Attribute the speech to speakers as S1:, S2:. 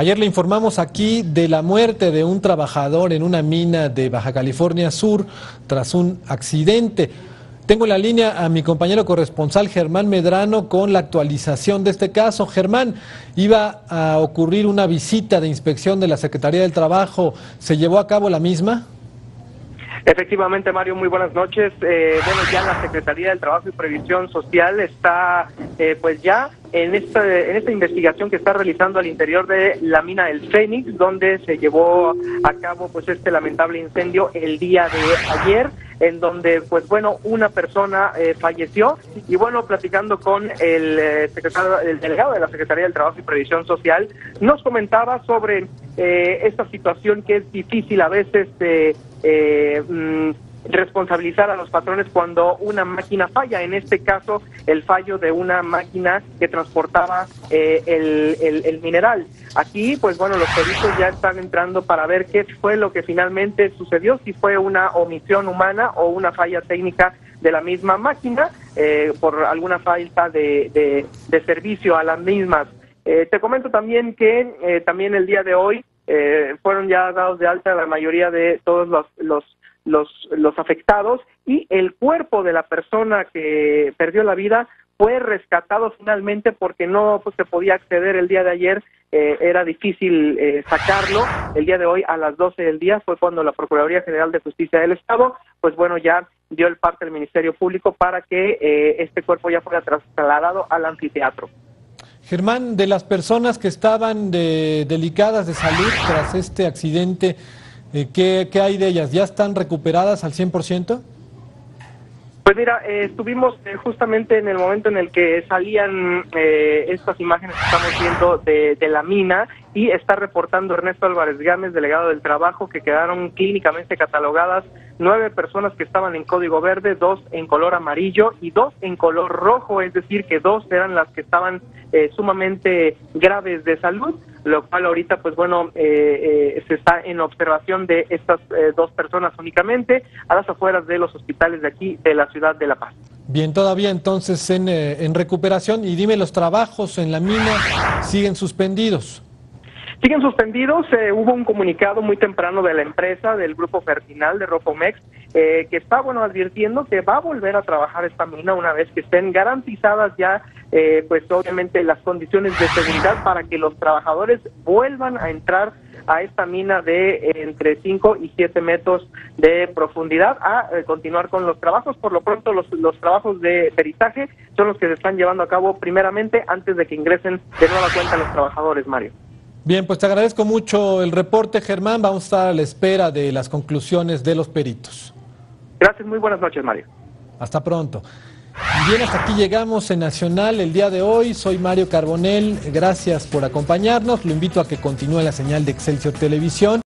S1: Ayer le informamos aquí de la muerte de un trabajador en una mina de Baja California Sur tras un accidente. Tengo en la línea a mi compañero corresponsal Germán Medrano con la actualización de este caso. Germán, iba a ocurrir una visita de inspección de la Secretaría del Trabajo. ¿Se llevó a cabo la misma?
S2: Efectivamente, Mario, muy buenas noches. Eh, bueno, ya la Secretaría del Trabajo y Previsión Social está, eh, pues ya en esta, en esta investigación que está realizando al interior de la mina del Fénix, donde se llevó a cabo pues este lamentable incendio el día de ayer, en donde pues bueno una persona eh, falleció. Y bueno platicando con el eh, secretario, el delegado de la Secretaría del Trabajo y Previsión Social, nos comentaba sobre eh, esta situación que es difícil a veces de mm, responsabilizar a los patrones cuando una máquina falla. En este caso, el fallo de una máquina que transportaba eh, el, mineral. Aquí, pues bueno, los peritos ya están entrando para ver qué fue lo que finalmente sucedió, si fue una omisión humana o una falla técnica de la misma máquina eh, por alguna falta de, de, servicio a las mismas. Eh, te comento también que también el día de hoy fueron ya dados de alta la mayoría de todos los, los los, los afectados y el cuerpo de la persona que perdió la vida fue rescatado finalmente porque no pues, se podía acceder el día de ayer, eh, era difícil eh, sacarlo. El día de hoy a las 12 del día fue cuando la Procuraduría General de Justicia del Estado, pues bueno, ya dio el parte del Ministerio Público para que eh, este cuerpo ya fuera trasladado al anfiteatro.
S1: Germán, de las personas que estaban de, delicadas de salud tras este accidente, eh, ¿qué, hay de ellas? ¿Ya están recuperadas al 100%?
S2: Pues mira, eh, estuvimos eh, justamente en el momento en el que salían estas imágenes que estamos viendo de, de, la mina y está reportando Ernesto Álvarez Gámez, delegado del trabajo, que quedaron clínicamente catalogadas nueve personas que estaban en código verde, dos en color amarillo y dos en color rojo, es decir, que dos eran las que estaban sumamente graves de salud lo cual ahorita, pues bueno, eh, eh, se está en observación de estas eh, dos personas únicamente a las afueras de los hospitales de aquí, de la ciudad de La Paz.
S1: Bien, todavía entonces en, en recuperación y dime, ¿los trabajos en la mina siguen suspendidos?
S2: Siguen suspendidos. hubo un comunicado muy temprano de la empresa, del grupo Fertinal de Ropomex, eh, que está, bueno, advirtiendo que va a volver a trabajar esta mina una vez que estén garantizadas ya, eh, pues obviamente las condiciones de seguridad para que los trabajadores vuelvan a entrar a esta mina de eh, entre 5 y 7 metros de profundidad a continuar con los trabajos. Por lo pronto, los, los trabajos de peritaje son los que se están llevando a cabo primeramente antes de que ingresen de nueva cuenta los trabajadores, Mario.
S1: Bien, pues te agradezco mucho el reporte, Germán. Vamos a estar a la espera de las conclusiones de los peritos.
S2: Gracias, muy buenas noches, Mario.
S1: Hasta pronto. Bien, hasta aquí llegamos en Nacional el día de hoy. Soy Mario Carbonel. Gracias por acompañarnos. Lo invito a que continúe la señal de Excelsior Televisión.